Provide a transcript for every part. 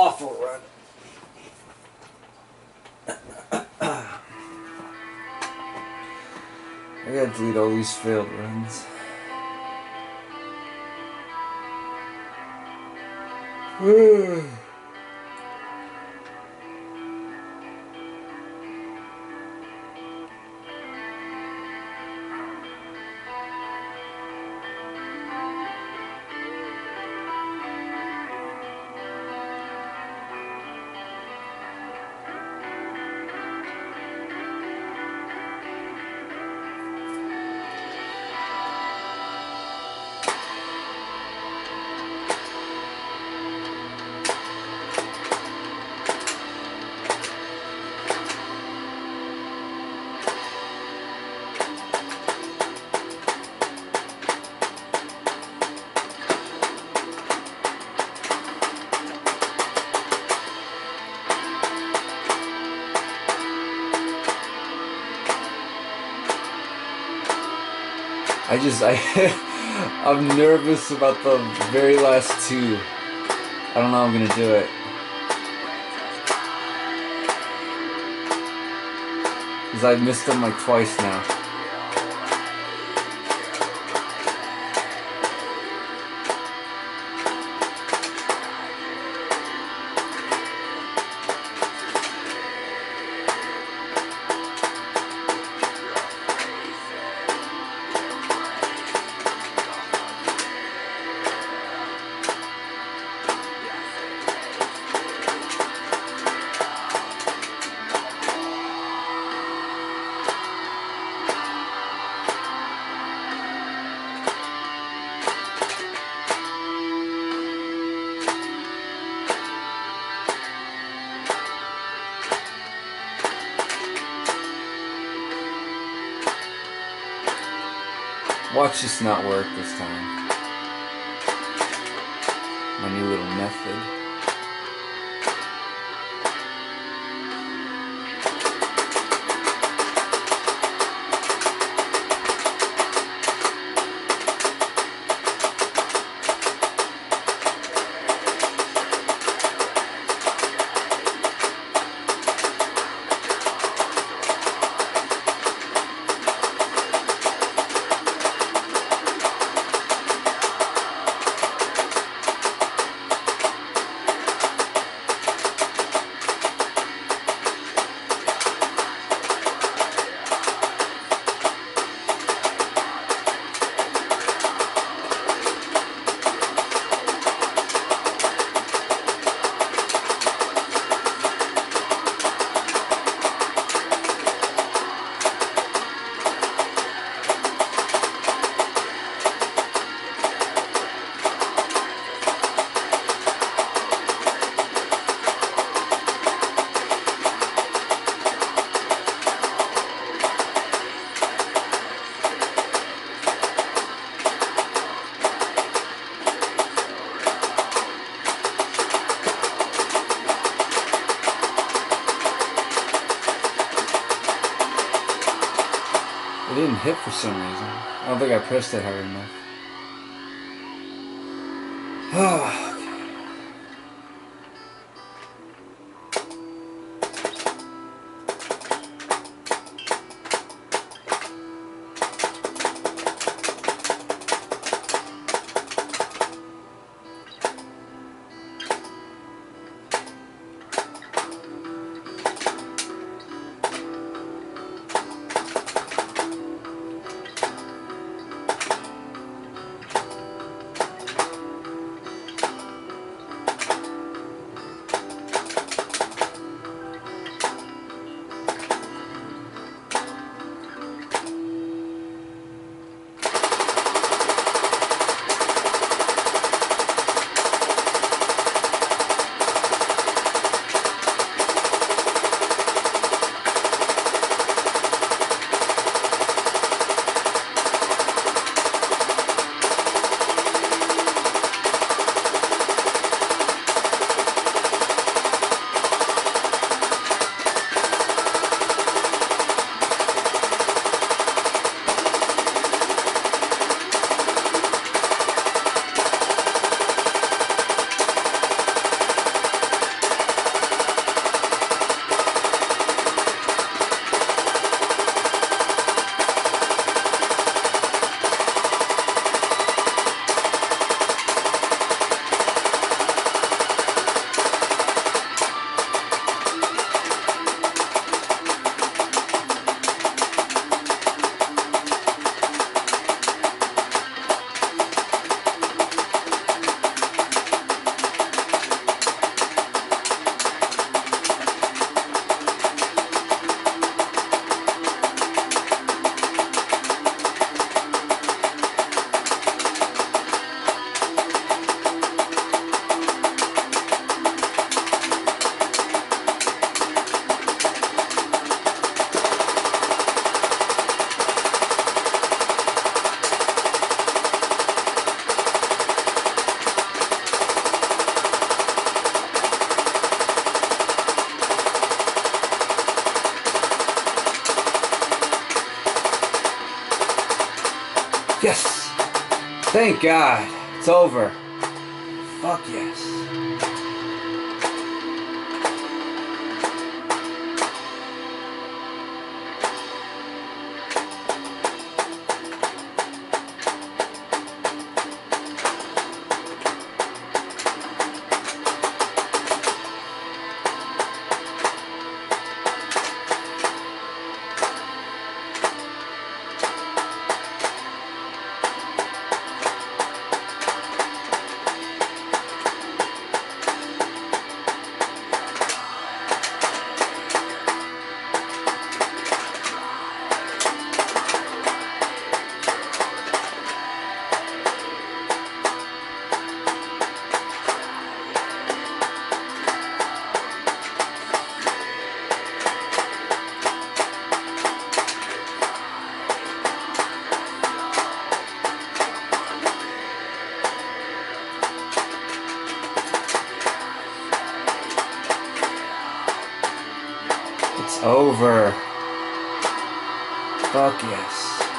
awful run. I gotta delete all these failed runs. I just I I'm nervous about the very last two. I don't know how I'm gonna do it. Cause I've missed them like twice now. Watch this not work this time. My new little method. Hit for some reason. I don't think I pressed it hard enough. Ah. Yes! Thank God! It's over. Fuck yes. Over. Fuck yes.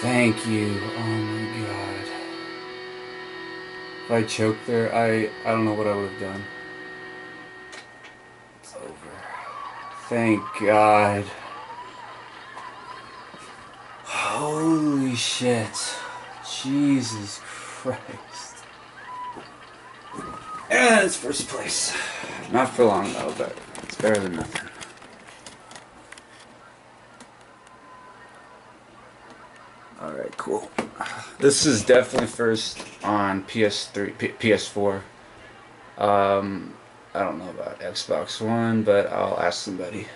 Thank you. Oh my god. If I choked there, I I don't know what I would have done. It's over. Thank God. Holy shit. Jesus Christ. And it's first place. Not for long though, but it's better than nothing. Alright, cool. This is definitely first on PS3, P- PS4. Um, I don't know about Xbox One, but I'll ask somebody.